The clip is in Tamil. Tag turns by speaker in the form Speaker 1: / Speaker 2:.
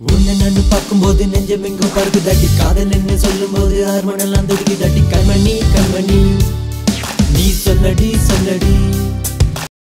Speaker 1: உன்னை நான் பார்க்கும்போது நெஞ்சம் எங்கும் படுத்து தட்டி காதல் என்ன சொல்லும் போது ஆர்மனெல்லாம் தடுக்கி தட்டி கண்மணி கண்மணி. நீ சொன்னடி